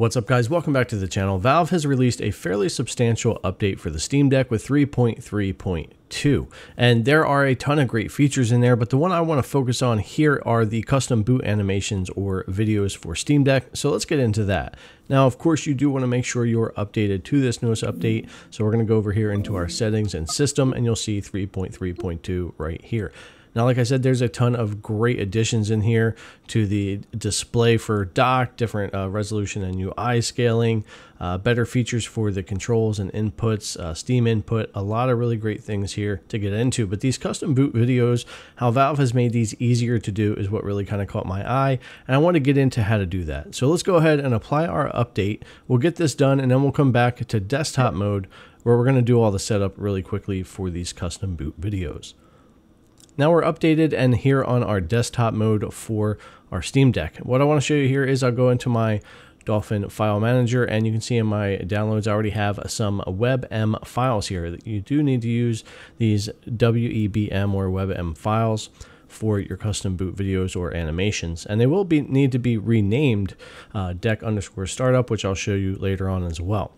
What's up guys, welcome back to the channel. Valve has released a fairly substantial update for the Steam Deck with 3.3.2 and there are a ton of great features in there but the one I want to focus on here are the custom boot animations or videos for Steam Deck so let's get into that. Now of course you do want to make sure you're updated to this newest update so we're going to go over here into our settings and system and you'll see 3.3.2 right here. Now, like I said, there's a ton of great additions in here to the display for dock, different uh, resolution and UI scaling, uh, better features for the controls and inputs, uh, Steam input, a lot of really great things here to get into. But these custom boot videos, how Valve has made these easier to do is what really kind of caught my eye. And I want to get into how to do that. So let's go ahead and apply our update. We'll get this done and then we'll come back to desktop mode where we're going to do all the setup really quickly for these custom boot videos. Now we're updated and here on our desktop mode for our Steam Deck. What I want to show you here is I'll go into my Dolphin file manager and you can see in my downloads I already have some WebM files here. That you do need to use these WEBM or WebM files for your custom boot videos or animations and they will be need to be renamed uh, deck underscore startup which I'll show you later on as well.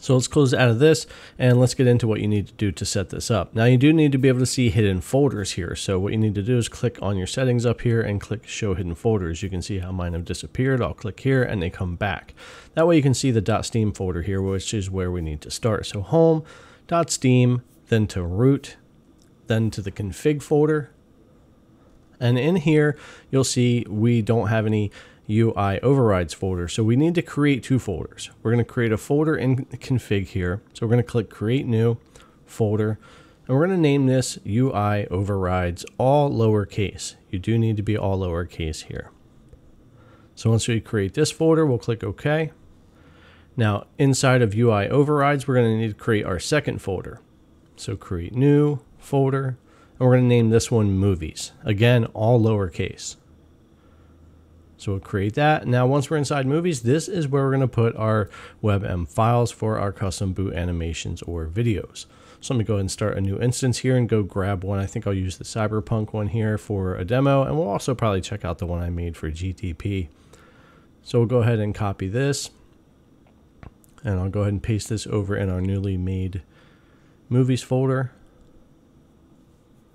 So let's close out of this and let's get into what you need to do to set this up. Now you do need to be able to see hidden folders here. So what you need to do is click on your settings up here and click show hidden folders. You can see how mine have disappeared. I'll click here and they come back. That way you can see the .steam folder here, which is where we need to start. So home, .steam, then to root, then to the config folder. And in here, you'll see we don't have any UI overrides folder. So we need to create two folders. We're going to create a folder in config here. So we're going to click create new folder and we're going to name this UI overrides all lowercase. You do need to be all lowercase here. So once we create this folder, we'll click OK. Now inside of UI overrides, we're going to need to create our second folder. So create new folder and we're going to name this one movies. Again, all lowercase. So we'll create that. Now, once we're inside movies, this is where we're going to put our WebM files for our custom boot animations or videos. So let me go ahead and start a new instance here and go grab one. I think I'll use the Cyberpunk one here for a demo, and we'll also probably check out the one I made for GTP. So we'll go ahead and copy this, and I'll go ahead and paste this over in our newly made movies folder.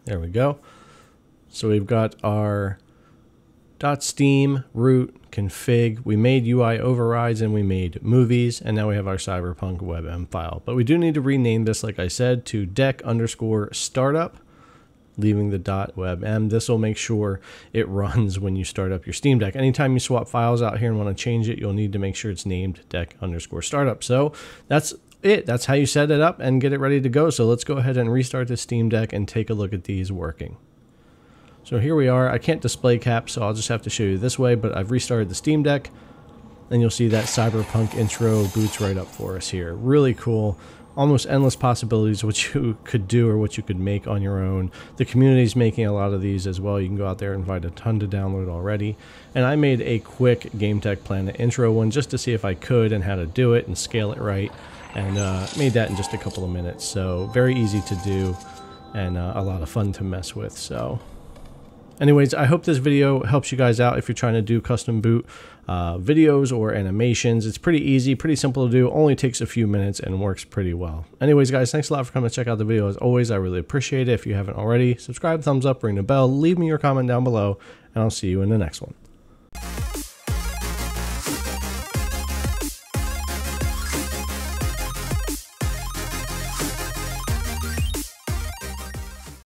There we go. So we've got our .steam, root, config. We made UI overrides and we made movies, and now we have our Cyberpunk WebM file. But we do need to rename this, like I said, to deck underscore startup, leaving the dot .webm. This will make sure it runs when you start up your Steam Deck. Anytime you swap files out here and want to change it, you'll need to make sure it's named deck underscore startup. So that's it. That's how you set it up and get it ready to go. So let's go ahead and restart the Steam Deck and take a look at these working. So here we are. I can't display cap, so I'll just have to show you this way, but I've restarted the Steam Deck, and you'll see that Cyberpunk intro boots right up for us here. Really cool. Almost endless possibilities what you could do or what you could make on your own. The community's making a lot of these as well. You can go out there and find a ton to download already. And I made a quick Game Tech Planet intro one just to see if I could and how to do it and scale it right. And uh, made that in just a couple of minutes. So very easy to do and uh, a lot of fun to mess with. So Anyways, I hope this video helps you guys out if you're trying to do custom boot uh, videos or animations. It's pretty easy, pretty simple to do, only takes a few minutes and works pretty well. Anyways, guys, thanks a lot for coming to check out the video. As always, I really appreciate it. If you haven't already, subscribe, thumbs up, ring the bell, leave me your comment down below, and I'll see you in the next one.